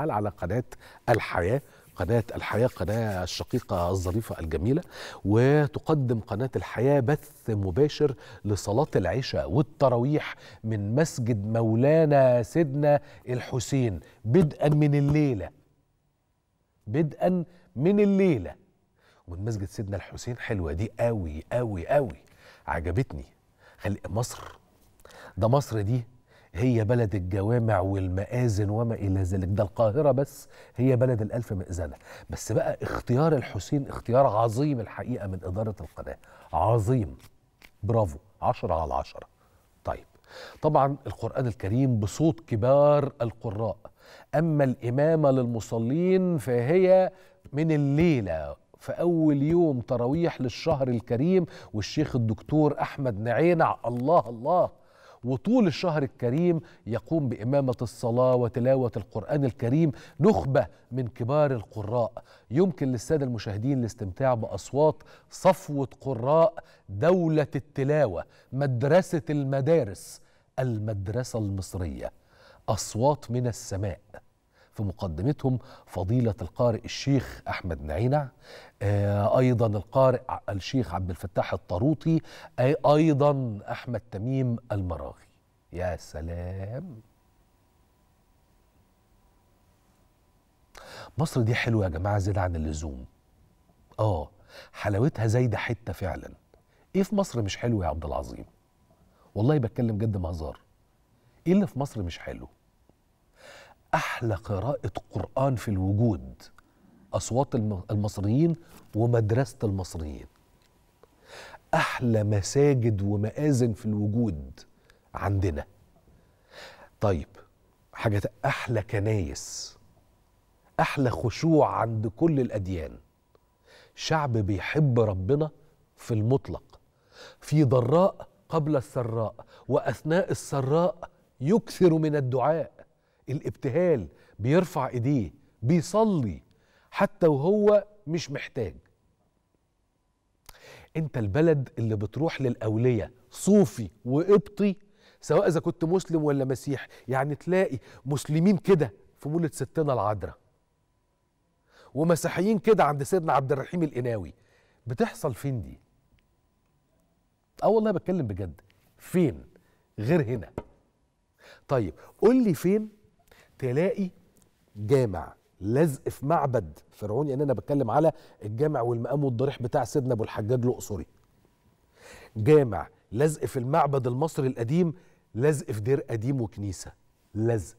على قناة الحياة قناة الحياة قناة الشقيقة الظريفة الجميلة. وتقدم قناة الحياة بث مباشر لصلاة العشاء والتراويح من مسجد مولانا سيدنا الحسين. بدءا من الليلة. بدءا من الليلة. ومن مسجد سيدنا الحسين. حلوة دي قوي قوي قوي عجبتني. خلي مصر. ده مصر دي هي بلد الجوامع والمآذن وما إلى ذلك. ده القاهرة بس هي بلد الألف مئذنة بس بقى اختيار الحسين اختيار عظيم الحقيقة من إدارة القناة. عظيم. برافو. عشرة على عشرة. طيب. طبعا القرآن الكريم بصوت كبار القراء. أما الإمامة للمصلين فهي من الليلة. في أول يوم تراويح للشهر الكريم والشيخ الدكتور أحمد نعينع الله الله. وطول الشهر الكريم يقوم بإمامة الصلاة وتلاوة القرآن الكريم نخبة من كبار القراء. يمكن للسادة المشاهدين الاستمتاع بأصوات صفوة قراء دولة التلاوة مدرسة المدارس المدرسة المصرية. أصوات من السماء. في مقدمتهم فضيلة القارئ الشيخ أحمد نعينع آه أيضا القارئ الشيخ عبد الفتاح الطروطي أي أيضا أحمد تميم المراغي. يا سلام. مصر دي حلوة يا جماعة زيادة عن اللزوم. آه حلاوتها زايدة حتة فعلا. إيه في مصر مش حلو يا عبد العظيم؟ والله بتكلم جد مهزار. إيه اللي في مصر مش حلو؟ أحلى قراءة قرآن في الوجود أصوات المصريين ومدرسة المصريين. أحلى مساجد ومآذن في الوجود عندنا. طيب حاجة أحلى كنايس أحلى خشوع عند كل الأديان. شعب بيحب ربنا في المطلق. في ضراء قبل السراء وأثناء السراء يكثر من الدعاء. الابتهال بيرفع ايديه بيصلي حتى وهو مش محتاج. انت البلد اللي بتروح للاولياء صوفي وقبطي سواء إذا كنت مسلم ولا مسيحي يعني تلاقي مسلمين كده في مولد ستنا العذراء. ومسيحيين كده عند سيدنا عبد الرحيم القناوي بتحصل فين دي؟ آه والله بتكلم بجد. فين؟ غير هنا. طيب قول لي فين؟ تلاقي جامع لزق في معبد فرعوني يعني أنا بتكلم على الجامع والمقام والضريح بتاع سيدنا أبو الحجاج الأقصري. جامع لزق في المعبد المصري القديم لزق في دير قديم وكنيسة لزق.